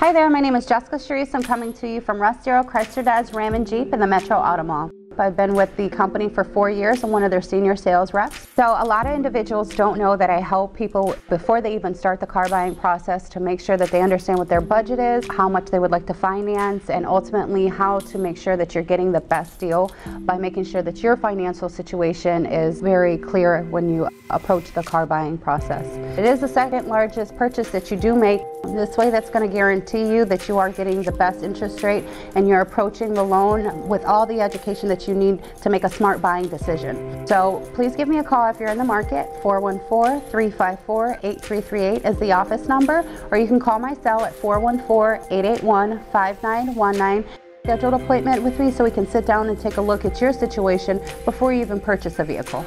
Hi there, my name is Jessica Sharice. I'm coming to you from Russ Darrow Chrysler Dodge Ram and Jeep in the Metro Auto Mall. I've been with the company for four years. I'm one of their senior sales reps. So a lot of individuals don't know that I help people before they even start the car buying process to make sure that they understand what their budget is, how much they would like to finance, and ultimately how to make sure that you're getting the best deal by making sure that your financial situation is very clear when you approach the car buying process. It is the second largest purchase that you do make. This way that's going to guarantee you that you are getting the best interest rate and you're approaching the loan with all the education that you need to make a smart buying decision. So please give me a call if you're in the market. 414-354-8338 is the office number or you can call my cell at 414-881-5919 scheduled appointment with me so we can sit down and take a look at your situation before you even purchase a vehicle.